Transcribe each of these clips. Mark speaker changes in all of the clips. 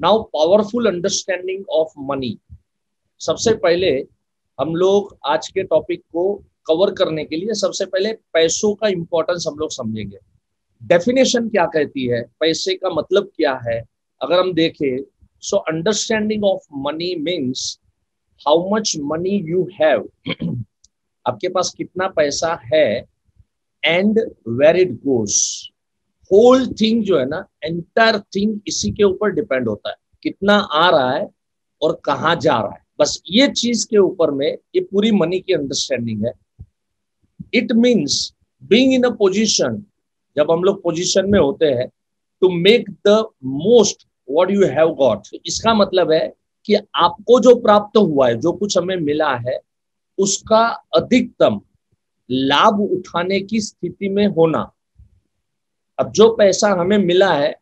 Speaker 1: Now powerful understanding of money सबसे पहले हम लोग आज के टॉपिक को कवर करने के लिए सबसे पहले पैसों का इंपॉर्टेंस हम लोग समझेंगे। डेफिनेशन क्या कहती है? पैसे का मतलब क्या है? अगर हम देखें so understanding of money means how much money you have आपके पास कितना पैसा है and where it goes whole thing जो है ना एंटायर थिंग इसी के ऊपर डिपेंड होता है। कितना आ रहा है और कहाँ जा रहा है। बस ये चीज़ के ऊपर में ये पूरी मनी की अंडरस्टैंडिंग है। It means being in a position जब हम लोग पोजिशन में होते हैं to make the most what you have got इसका मतलब है कि आपको जो प्राप्त हुआ है, जो कुछ हमें मिला है, उसका अधिकतम लाभ उठाने की स्थिति में होना। अब जो पैसा हमें मिला है,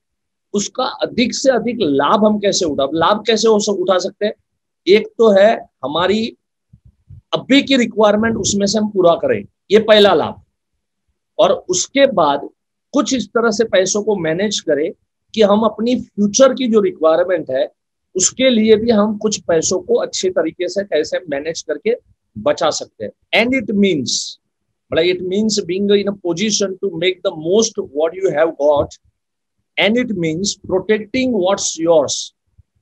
Speaker 1: उसका अधिक से अधिक लाभ हम कैसे उठा लाभ कैसे हो उठा सकते एक तो है हमारी अभी की रिक्वायरमेंट उसमें से हम पूरा करें, ये पहला लाभ। और उसके बाद कुछ इस तरह से पैसों को मैनेज करें कि हम अपनी फ्यूचर की जो रिक्वायरमेंट है, उसके लिए भी हम कुछ पैसों को अच्छे तरीके से कैसे मैनेज करके बचा सकते हैं। एंड इट मीन्स मतलब it means being in a position to make the most what you have got and it means protecting what's yours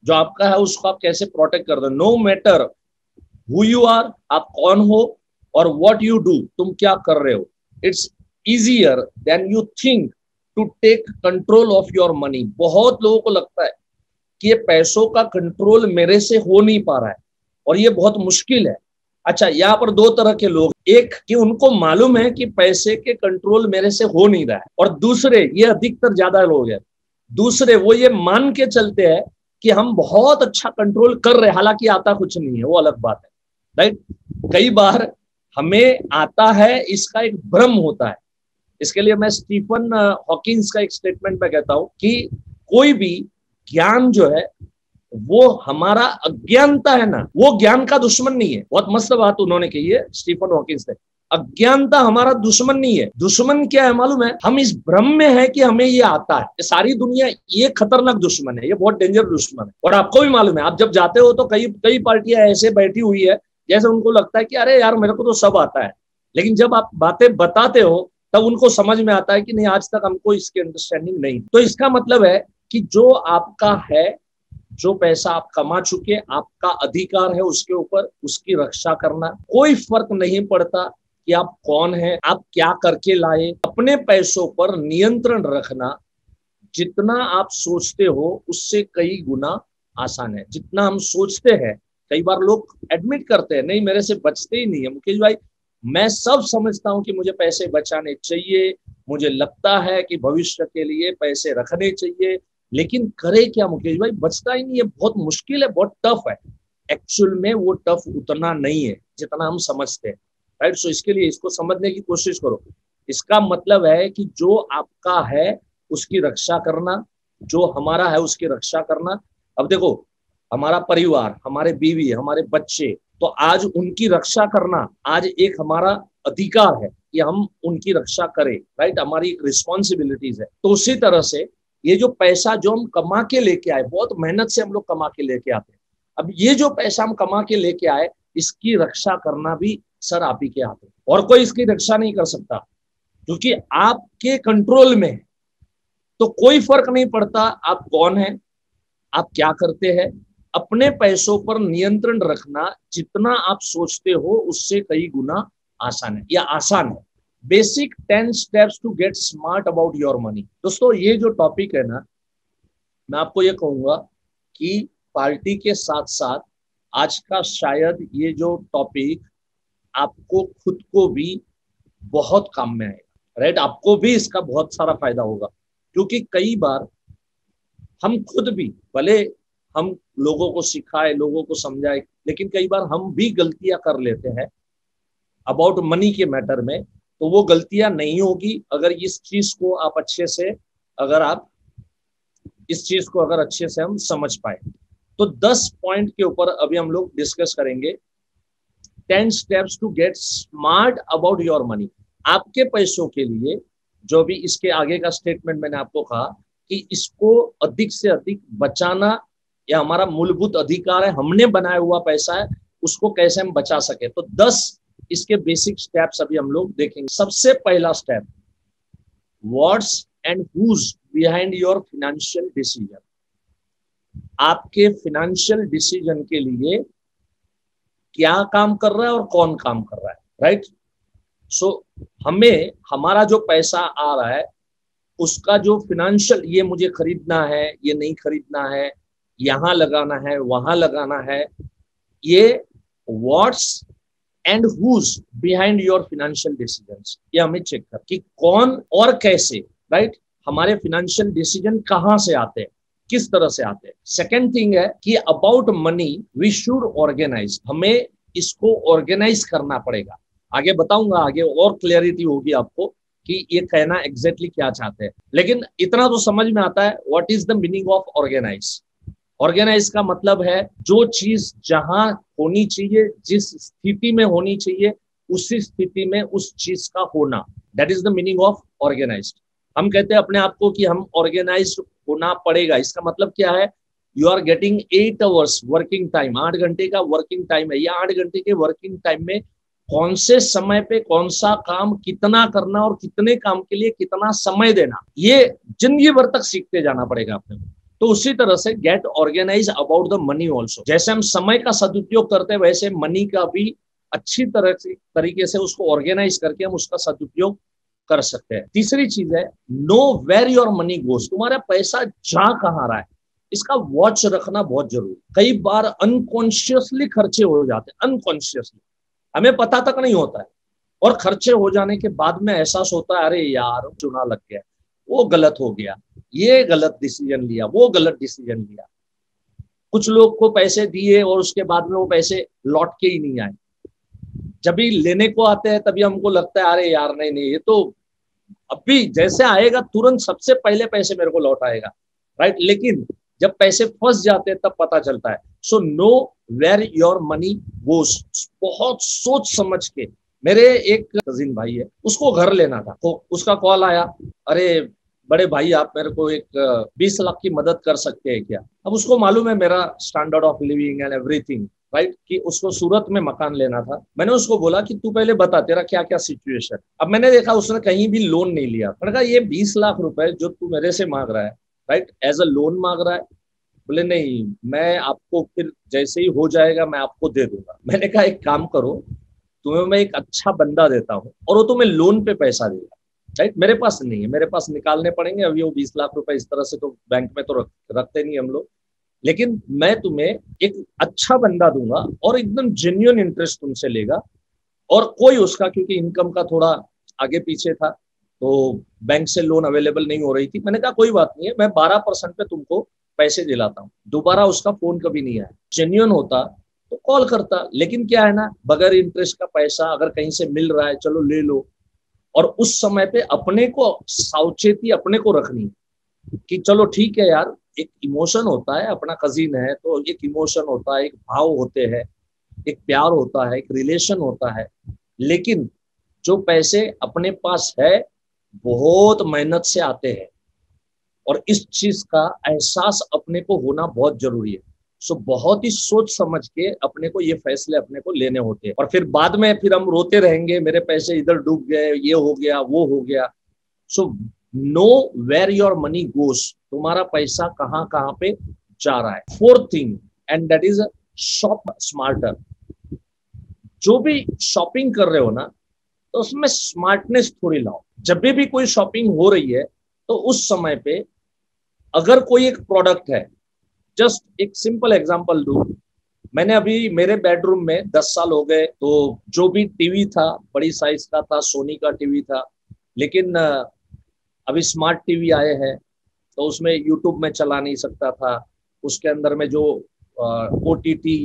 Speaker 1: जो आपका है, उसको आप कैसे प्रोटेक्ट कर दो no matter who you are आप कौन हो और वॉट यू डू तुम क्या कर रहे हो? It's easier than you think to take control of your money बहुत लोगों को लगता है कि ये पैसों का कंट्रोल मेरे से हो नहीं पा रहा है और ये बहुत मुश्किल है। अच्छा यहाँ पर दो तरह के लोग एक कि उनको मालूम है कि पैसे के कंट्रोल मेरे से हो नहीं रहा है। और दूसरे, ये अधिकतर ज़्यादा लोग हैं। दूसरे, वो ये मान के चलते हैं कि हम बहुत अच्छा कंट्रोल कर रहे हालाँकि आता कुछ नहीं है, वो अलग बात है। राइट कई बार हमें आता है, इसका एक भ्रम होता है। इसके लिए मैं स्टीफन हॉकिंस का एक स्टेटमेंट में कहता हूँ कि कोई भी ज्ञान जो है वो हमारा अज्ञानता है ना, वो ज्ञान का दुश्मन नहीं है। बहुत मस्त बात उन्होंने कही है, स्टीफन हॉकिंस ने। अज्ञानता हमारा दुश्मन नहीं है। दुश्मन क्या है मालूम है? हम इस भ्रम में है कि हमें ये आता है। ये सारी दुनिया ये खतरनाक दुश्मन है, ये बहुत डेंजर दुश्मन है। और आपको भी मालूम है, आप जब जाते हो तो कई कई पार्टियाँ ऐसे बैठी हुई है, जैसे उनको लगता है कि अरे यार, मेरे को तो सब आता है। लेकिन जब आप बातें बताते हो, तब उनको समझ में आता है कि नहीं, आज तक हमको इसकी अंडरस्टैंडिंग नहीं। तो इसका मतलब है कि जो आपका है जो पैसा आप कमा चुके आपका अधिकार है उसके ऊपर, उसकी रक्षा करना, कोई फ़र्क नहीं पड़ता कि आप कौन है, आप क्या करके लाए। अपने पैसों पर नियंत्रण रखना, जितना आप सोचते हो, उससे कई गुना आसान है। जितना हम सोचते हैं, कई बार लोग एडमिट करते हैं, नहीं, मेरे से बचते ही नहीं है। मुकेश भाई, मैं सब समझता हूँ कि मुझे पैसे बचाने चाहिए, मुझे लगता है कि भविष्य के लिए पैसे रखने चाहिए लेकिन करे क्या मुकेश भाई? बचता ही नहीं है, बहुत मुश्किल है, बहुत टफ है। एक्चुअल में वो टफ उतना नहीं है, जितना हम समझते हैं। राइट सो इसके लिए इसको समझने की कोशिश करो। इसका मतलब है कि जो आपका है, उसकी रक्षा करना, जो हमारा है, उसकी रक्षा करना। अब देखो, हमारा परिवार, हमारे बीवी, हमारे बच्चे तो आज उनकी रक्षा करना, आज एक हमारा अधिकार है कि हम उनकी रक्षा करें। राइट हमारी एक रिस्पॉन्सिबिलिटीज है। तो उसी तरह से ये जो पैसा जो हम कमा के लेके आए, बहुत मेहनत से हम लोग कमा के लेके आते हैं। अब ये जो पैसा हम कमा के लेके आए, इसकी रक्षा करना भी सर आप ही के हाथ और कोई इसकी रक्षा नहीं कर सकता, क्योंकि आपके कंट्रोल में तो कोई फ़र्क नहीं पड़ता, आप कौन है, आप क्या करते हैं। अपने पैसों पर नियंत्रण रखना, जितना आप सोचते हो, उससे कई गुना आसान है, या आसान है। Basic ten steps to get smart about your money दोस्तों, ये जो टॉपिक है ना, मैं आपको ये कहूँगा कि पार्टी के साथ साथ आज का शायद ये जो टॉपिक आपको खुद को भी बहुत काम में आएगा राइट आपको भी इसका बहुत सारा फ़ायदा होगा। क्योंकि कई बार हम खुद भी, भले हम लोगों को सिखाए, लोगों को समझाए, लेकिन कई बार हम भी गलतियाँ कर लेते हैं अबाउट मनी के मैटर में। तो वो गलतियाँ नहीं होगी। अगर इस चीज़ को आप अच्छे से, अगर आप इस चीज़ को अगर अच्छे से हम समझ पाए। तो 10 पॉइंट के ऊपर अभी हम लोग डिस्कस करेंगे। Ten steps to get smart about your money. आपके पैसों के लिए, जो भी इसके आगे का स्टेटमेंट मैंने आपको कहा, कि इसको अधिक से अधिक बचाना, या हमारा मूलभूत अधिकार है, हमने बनाया हुआ पैसा है, उसको कैसे हम बचा सके। तो दस इसके बेसिक स्टेप्स अभी हम लोग देखेंगे सबसे पहला step what's and who's behind your financial decision आपके फिनेंशियल डिसीज़न के लिए क्या काम कर रहा है और कौन काम कर रहा है राइट right? सो so, हमें हमारा जो पैसा आ रहा है उसका जो फिनेंशियल ये मुझे खरीदना है ये नहीं खरीदना है यहाँ लगाना है वहाँ लगाना है ये what's and who's behind your financial decision ये हमें चेक कर कि कौन और कैसे राइट हमारे फिनेंशियल डिसीज़न कहाँ से आते हैं? किस तरह से आते हैं? सेकेंड थिंग है कि about money we should organise हमें इसको ऑर्गेनाइज करना पड़ेगा। आगे बताऊँगा, आगे और क्लियरिटी होगी आपको कि ये कहना एग्जैक्टली exactly क्या चाहते हैं। लेकिन इतना तो समझ में आता है what is the meaning of organise organise का मतलब है, जो चीज़ जहाँ होनी चाहिए, जिस स्थिति में होनी चाहिए, उसी स्थिति में उस चीज़ का होना। That is the meaning of organise हम कहते हैं अपने आप को कि हम ऑर्गेनाइज होना पड़ेगा। इसका मतलब क्या है? You are getting eight hours working time आठ घंटे का वर्किंग टाइम है। या आठ घंटे के वर्किंग टाइम में कौन से समय पे कौन सा काम कितना करना और कितने काम के लिए कितना समय देना? ये ज़िंदगी भर तक सीखते जाना पड़ेगा अपने को। तो उसी तरह से get organise about the money also जैसे हम समय का सदुपयोग करते हैं, वैसे मनी का भी अच्छी तरह से, तरीके से उसको ऑर्गेनाइज करके हम उसका सदुपयोग कर सकते हैं। तीसरी चीज़ है know where your money goes तुम्हारा पैसा जा कहाँ रहा है, इसका वॉच रखना बहुत ज़रूरी कई बार अनकॉन्शियसली खर्चे हो जाते हैं अनकॉन्शियसली हमें पता तक नहीं होता है। और खर्चे हो जाने के बाद में एहसास होता है, अरे यार, चुना लग गया वो गलत हो गया, ये गलत डिसीज़न लिया, वो गलत डिसीज़न लिया। कुछ लोग को पैसे दिए और उसके बाद में वो पैसे लौट के ही नहीं आए। जब भी लेने को आते हैं, तभी हमको लगता है, अरे यार, नहीं नहीं, ये तो अभी जैसे आएगा, तुरंत सबसे पहले पैसे मेरे को लौट आएगा राइट लेकिन जब पैसे फंस जाते हैं, तब पता चलता है। So know where your money वो बहुत सोच समझ के। मेरे एक कजिन भाई है, उसको घर लेना था। तो उसका कॉल आया, अरे बड़े भाई, आप मेरे को एक बीस लाख की मदद कर सकते हैं क्या? अब उसको मालूम है मेरा standard of living and everything right कि उसको सूरत में मकान लेना था। मैंने उसको बोला कि तू पहले बता तेरा क्या क्या सिचुएशन अब मैंने देखा उसने कहीं भी लोन नहीं लिया। मैंने कहा, ये बीस लाख रुपए जो तू मेरे से मांग रहा है राइट एज अ लोन मांग रहा है? बोले, नहीं, मैं आपको फिर जैसे ही हो जाएगा, मैं आपको दे दूँगा। मैंने कहा, एक काम करो, तुम्हें मैं एक अच्छा बंदा देता हूँ और वो तुम्हें लोन पे पैसा देगा। राइट मेरे पास नहीं है। मेरे पास निकालने पड़ेंगे। अभी वो बीस लाख रुपए इस तरह से तो बैंक में तो रख, रखते नहीं हम लोग। लेकिन मैं तुम्हें एक अच्छा बंदा दूँगा और एकदम जेन्यून इंटरेस्ट तुमसे लेगा और कोई उसका क्योंकि इनकम का थोड़ा आगे पीछे था तो बैंक से लोन अवेलेबल नहीं हो रही थी। मैंने कहा कोई बात नहीं है। मैं बारह परसेंट पे तुमको पैसे दिलाता हूँ। दोबारा उसका फ़ोन कभी नहीं आया। जेन्यून होता तो कॉल करता। लेकिन क्या है ना बगैर इंटरेस्ट का पैसा अगर कहीं से मिल रहा है चलो ले लो। और उस समय पे अपने को सावचेती अपने को रखनी कि चलो ठीक है यार, एक इमोशन होता है, अपना कजिन है तो एक इमोशन होता है, एक भाव होते हैं, एक प्यार होता है, एक रिलेशन होता है। लेकिन जो पैसे अपने पास है, बहुत मेहनत से आते हैं। और इस चीज़ का एहसास अपने को होना बहुत ज़रूरी है। सो बहुत ही सोच समझ के अपने को ये फैसले अपने को लेने होते हैं। और फिर बाद में फिर हम रोते रहेंगे मेरे पैसे इधर डूब गए ये हो गया वो हो गया। So know where your money goes तुम्हारा पैसा कहाँ कहाँ पे जा रहा है। Fourth thing and that is shop smarter जो भी शॉपिंग कर रहे हो ना तो उसमें स्मार्टनेस थोड़ी लाओ। जब भी, कोई शॉपिंग हो रही है तो उस समय पे अगर कोई एक प्रोडक्ट है जस्ट एक सिंपल एग्जांपल दू। मैंने अभी मेरे बेडरूम में दस साल हो गए तो जो भी टीवी था, बड़ी साइज़ का था सोनी का टीवी था, लेकिन अभी स्मार्ट टीवी आए हैं तो उसमें यूट्यूब में चला नहीं सकता था। उसके अंदर में जो ओ टी टी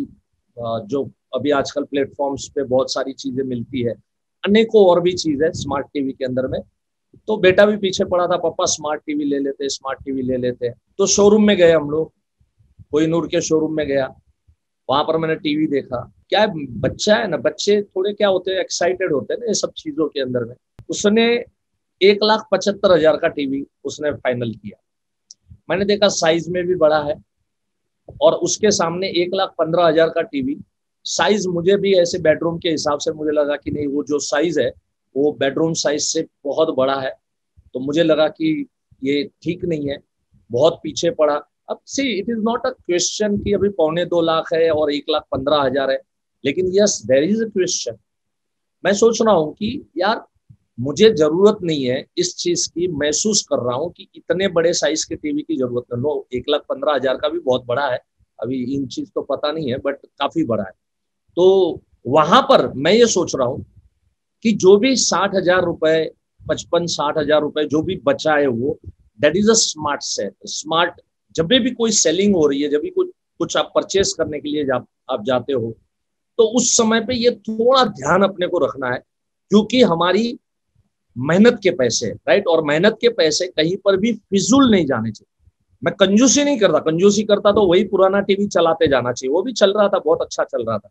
Speaker 1: जो अभी आजकल प्लेटफॉर्म्स पे बहुत सारी चीज़ें मिलती है, अनेकों और भी चीज़ है स्मार्ट टीवी के अंदर में। तो बेटा भी पीछे पड़ा था, पापा स्मार्ट टीवी ले लेते स्मार्ट टीवी ले लेते। तो शोरूम में गए हम लोग कोई नूर के शोरूम में गया, वहाँ पर मैंने टीवी देखा। क्या बच्चा है ना, बच्चे थोड़े क्या होते हैं एक्साइटेड होते हैं ना ये सब चीज़ों के अंदर में। उसने एक लाख पचहत्तर हज़ार का टीवी उसने फाइनल किया। मैंने देखा साइज़ में भी बड़ा है और उसके सामने एक लाख पंद्रह हज़ार का टीवी साइज़ मुझे भी ऐसे बेडरूम के हिसाब से मुझे लगा कि नहीं, वो जो साइज़ है, वो बेडरूम साइज़ से बहुत बड़ा है। तो मुझे लगा कि ये ठीक नहीं है। बहुत पीछे पड़ा। अब see it is not a question कि अभी पौने दो लाख है और एक लाख पंद्रह हज़ार है। लेकिन yes there is a question मैं सोच रहा हूँ कि यार, मुझे ज़रूरत नहीं है इस चीज़ की, महसूस कर रहा हूँ कि इतने बड़े साइज़ के टीवी की ज़रूरत है। नो एक लाख पंद्रह हज़ार का भी बहुत बड़ा है। अभी इन चीज़ तो पता नहीं है बट काफ़ी बड़ा है। तो वहाँ पर मैं ये सोच रहा हूँ कि जो भी साठ हज़ार रुपए, पचपन साठ हज़ार रुपए जो भी बचा है वो that is a smart set smart जब भी कोई सेलिंग हो रही है जब भी कुछ कुछ आप परचेस करने के लिए जा, आप जाते हो तो उस समय पे ये थोड़ा ध्यान अपने को रखना है क्योंकि हमारी मेहनत के पैसे राइट और मेहनत के पैसे कहीं पर भी फिजूल नहीं जाने चाहिए। मैं कंजूसी नहीं करता कंजूसी करता तो वही पुराना टीवी चलाते जाना चाहिए वो भी चल रहा था बहुत अच्छा चल रहा था।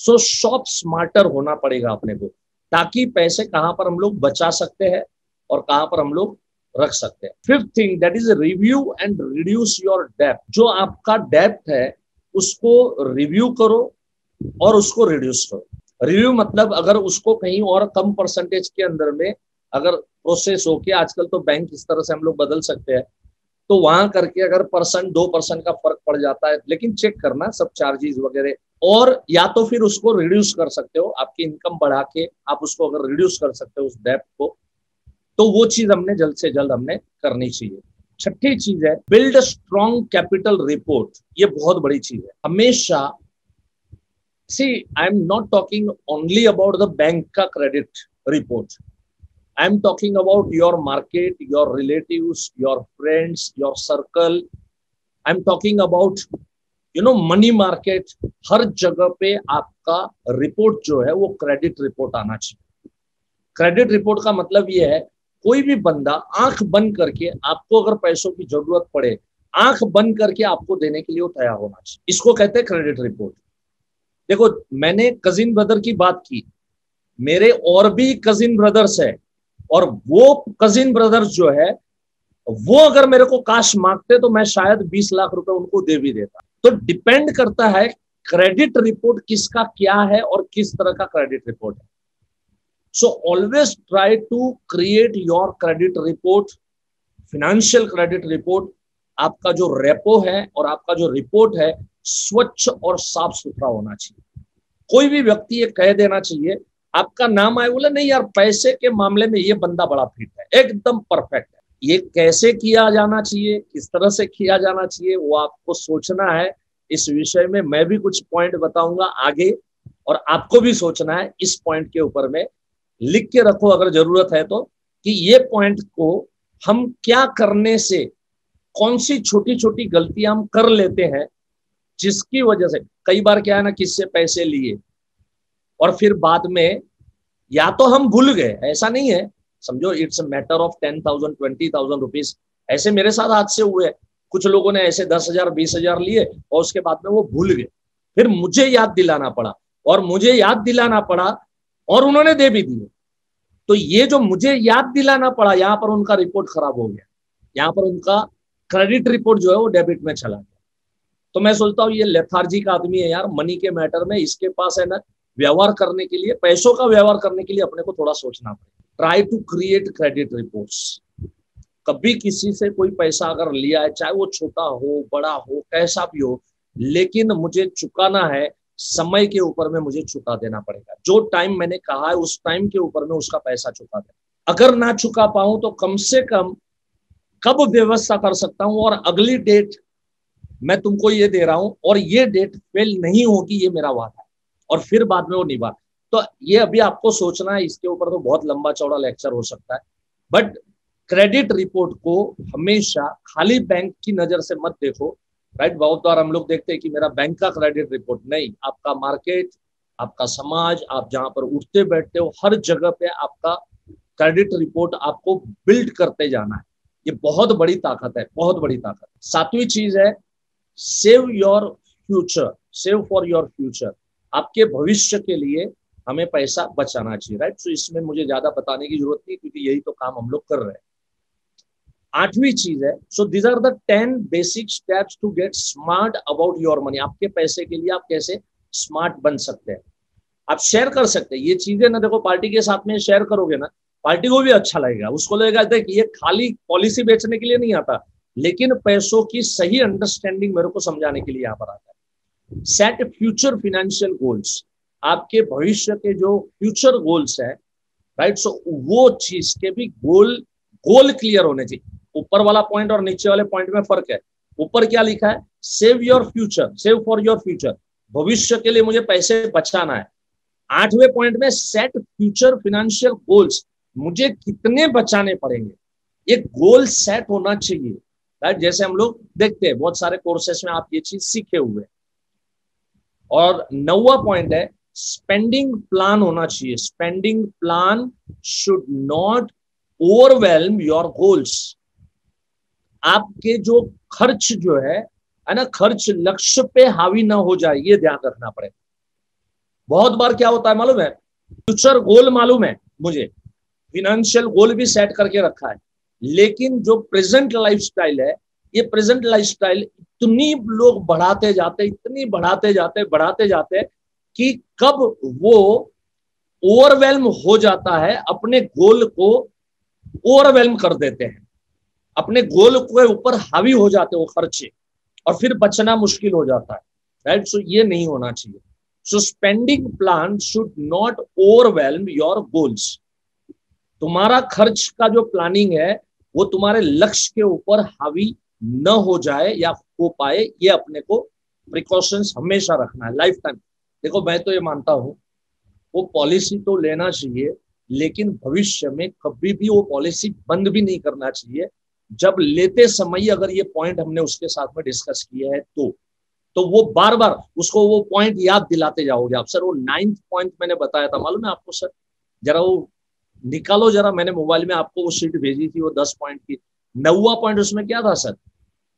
Speaker 1: सो शॉप स्मार्टर होना पड़ेगा अपने को ताकि पैसे कहाँ पर हम लोग बचा सकते हैं और कहाँ पर हम लोग रख सकते हैं। Fifth thing that is review and reduce your depth जो आपका डेप्थ है, उसको रिव्यू करो और उसको रिड्यूस करो। रिव्यू मतलब अगर उसको कहीं और कम परसेंटेज के अंदर में अगर प्रोसेस हो के आजकल तो बैंक इस तरह से हम लोग बदल सकते हैं तो वहाँ करके अगर परसेंट दो परसेंट का फ़र्क पड़ जाता है, लेकिन चेक करना सब चार्जेस वगैरह। और या तो फिर उसको रिड्यूस कर सकते हो, आपकी इनकम बढ़ा के आप उसको अगर रिड्यूस कर सकते हो उस डेप को। तो वो चीज़ हमने जल्द से जल्द हमने करनी चाहिए। छठी चीज़ है build a strong capital report ये बहुत बड़ी चीज़ है। हमेशा see I'm not talking only about the bank का credit report I'm talking about your market your relative your friends your circle I'm talking about you know money market हर जगह पे आपका रिपोर्ट जो है, वो क्रेडिट रिपोर्ट आना चाहिए। Credit report का मतलब ये है कोई भी बंदा आँख बंद करके आपको अगर पैसों की ज़रूरत पड़े, आँख बंद करके आपको देने के लिए वो तैयार होना चाहिए। इसको कहते हैं क्रेडिट रिपोर्ट देखो, मैंने कजिन ब्रदर की बात की। मेरे और भी कजिन ब्रदर्स है। और वो कजिन ब्रदर्स जो है, वो अगर मेरे को काश मांगते तो मैं शायद बीस लाख रुपए उनको दे भी देता। तो डिपेंड करता है क्रेडिट रिपोर्ट किसका क्या है और किस तरह का क्रेडिट रिपोर्ट है। So always try to create your credit report financial credit report आपका जो रेपो है और आपका जो रिपोर्ट है, स्वच्छ और साफ़ सुथरा होना चाहिए। कोई भी व्यक्ति ये कह देना चाहिए, आपका नाम आए बोले, नहीं यार, पैसे के मामले में ये बंदा बड़ा फिट है, एकदम परफेक्ट है। ये कैसे किया जाना चाहिए, किस तरह से किया जाना चाहिए, वो आपको सोचना है। इस विषय में मैं भी कुछ पॉइंट बताऊँगा आगे और आपको भी सोचना है इस पॉइंट के ऊपर में। लिख के रखो अगर ज़रूरत है तो कि ये पॉइंट को हम क्या करने से, कौन सी छोटी छोटी गलतियाँ हम कर लेते हैं, जिसकी वजह से, कई बार क्या है ना, किससे पैसे लिए, और फिर बाद में, या तो हम भूल गए, ऐसा नहीं है। समझो it's matter of ten thousand twenty thousand rupees ऐसे मेरे साथ हादसे हुए, कुछ लोगों ने ऐसे दस हज़ार, बीस हज़ार लिए, और उसके बाद में वो भूल गए। फिर मुझे याद दिलाना पड़ा, और मुझे याद दिलाना पड़ा और उन्होंने दे भी दिए। तो ये जो मुझे याद दिलाना पड़ा, यहाँ पर उनका रिपोर्ट खराब हो गया। यहाँ पर उनका क्रेडिट रिपोर्ट जो है वो डेबिट में चला गया। तो मैं सोचता हूँ, ये लेथार्जिक आदमी है यार मनी के मैटर में इसके पास है ना, व्यवहार करने के लिए, पैसों का व्यवहार करने के लिए अपने को थोड़ा सोचना पड़ेगा try to create credit reports कभी किसी से कोई पैसा अगर लिया है, चाहे वो छोटा हो, बड़ा हो, कैसा भी हो, लेकिन मुझे चुकाना है समय के ऊपर में मुझे चुका देना पड़ेगा। जो टाइम मैंने कहा है, उस टाइम के ऊपर में उसका पैसा चुका देना। अगर ना चुका पाऊँ तो कम से कम कब व्यवस्था कर सकता हूँ और अगली डेट मैं तुमको ये दे रहा हूँ और ये डेट फेल नहीं होगी, ये मेरा वादा है। और फिर बाद में वो निभा। तो ये अभी आपको सोचना है, इसके ऊपर तो बहुत लंबा चौड़ा लेक्चर हो सकता है। बट क्रेडिट रिपोर्ट को हमेशा खाली बैंक की नज़र से मत देखो। राइट बहुत बार हम लोग देखते हैं कि मेरा बैंक का क्रेडिट रिपोर्ट नहीं, आपका मार्केट आपका समाज, आप जहाँ पर उठते बैठते हो, हर जगह पे आपका क्रेडिट रिपोर्ट आपको बिल्ड करते जाना है। ये बहुत बड़ी ताकत है, बहुत बड़ी ताकत सातवीं चीज़ है save your future save for your future आपके भविष्य के लिए हमें पैसा बचाना चाहिए राइट सो इसमें मुझे ज़्यादा बताने की ज़रूरत नहीं, क्योंकि यही तो काम हम लोग कर रहे हैं। आठवीं चीज़ है। So these are the ten basic steps to get smart about your money आपके पैसे के लिए आप कैसे स्मार्ट बन सकते हैं। आप शेयर कर सकते हैं। ये चीज़ें ना देखो, पार्टी के साथ में शेयर करोगे ना, पार्टी को भी अच्छा लगेगा। उसको लगेगा, देख, ये खाली पॉलिसी बेचने के लिए नहीं आता, लेकिन पैसों की सही अंडरस्टैंडिंग मेरे को समझाने के लिए यहाँ पर आता है। सेट फ्यूचर फिनेंशियल गोल्स आपके भविष्य के जो फ्यूचर गोल्स है राइट सो वो चीज़ के भी गोल गोल क्लियर होने चाहिए। ऊपर वाला पॉइंट और नीचे वाले पॉइंट में फ़र्क है। ऊपर क्या लिखा है? Save your future save for your future भविष्य के लिए मुझे पैसे बचाना है। आठवें पॉइंट में सेट फ्यूचर फिनेंशियल गोल्स मुझे कितने बचाने पड़ेंगे? एक गोल सेट होना चाहिए। राइट जैसे हम लोग देखते हैं, बहुत सारे कोर्सेस में आप ये चीज़ सीखे हुए और नौवा पॉइंट है स्पेंडिंग प्लान होना चाहिए। Spending plan should not overwhelm your goals आपके जो खर्च जो है है ना, खर्च लक्ष्य पे हावी ना हो जाए, ये ध्यान रखना पड़ेगा बहुत बार क्या होता है मालूम है? फ्यूचर गोल मालूम है मुझे। फिनेंशियल गोल भी सेट करके रखा है। लेकिन जो प्रेजेंट लाइफस्टाइल है, ये प्रेजेंट लाइफस्टाइल इतनी लोग बढ़ाते जाते, इतनी बढ़ाते जाते बढ़ाते जाते कि कब वो ओवरवेलम हो जाता है, अपने गोल को ओवरवेलम कर देते हैं। अपने गोल के ऊपर हावी हो जाते हैं खर्चे, और फिर बचना मुश्किल हो जाता है राइट सो ये नहीं होना चाहिए। So spending plan should not overwhelm your goals तुम्हारा खर्च का जो प्लानिंग है, वो तुम्हारे लक्ष्य के ऊपर हावी न हो जाए या हो पाए, ये अपने को प्रिकॉशंस हमेशा रखना है लाइफ टाइम देखो, मैं तो ये मानता हूँ, वो पॉलिसी तो लेना चाहिए, लेकिन भविष्य में कभी भी वो पॉलिसी बंद भी नहीं करना चाहिए जब लेते समय अगर ये पॉइंट हमने उसके साथ में डिस्कस किया है तो तो वो बार बार उसको वो पॉइंट याद दिलाते जाओगे आप। सर, वो नाइन्थ पॉइंट मैंने बताया था, मालूम है आपको, सर? जरा वो निकालो जरा, मैंने मोबाइल में आपको वो शीट भेजी थी, वो दस पॉइंट की। नौवा पॉइंट उसमें क्या था, सर?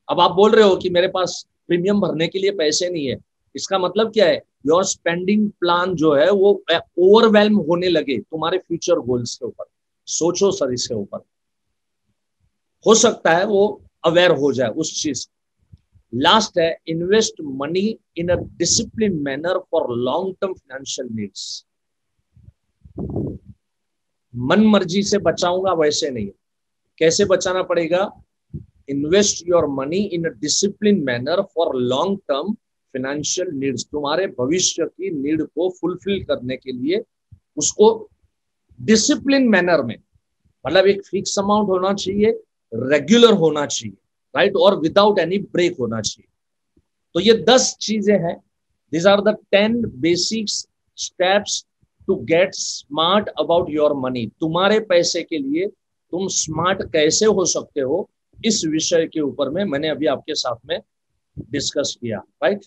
Speaker 1: अब आप बोल रहे हो कि मेरे पास प्रीमियम भरने के लिए पैसे नहीं है। इसका मतलब क्या है? योर स्पेंडिंग प्लान जो है, वो ओवरवेलम होने लगे तुम्हारे फ्यूचर गोल्स के ऊपर। सोचो, सर, इसके ऊपर। हो सकता है वो अवेयर हो जाए उस चीज़ लास्ट है invest money in a discipline manner for long term financial needs मन मर्ज़ी से बचाऊँगा, वैसे नहीं। कैसे बचाना पड़ेगा? Invest your money in a discipline manner for long term financial needs तुम्हारे भविष्य की नीड को फुलफिल करने के लिए उसको डिसिप्लिन मैनर में मतलब एक फिक्स अमाउंट होना चाहिए रेगुलर होना चाहिए राइट और विदाउट एनी ब्रेक होना चाहिए। तो ये दस चीज़ें हैं। This are the ten basic steps to get smart about your money तुम्हारे पैसे के लिए तुम स्मार्ट कैसे हो सकते हो, इस विषय के ऊपर में मैंने अभी आपके साथ में डिस्कस किया राइट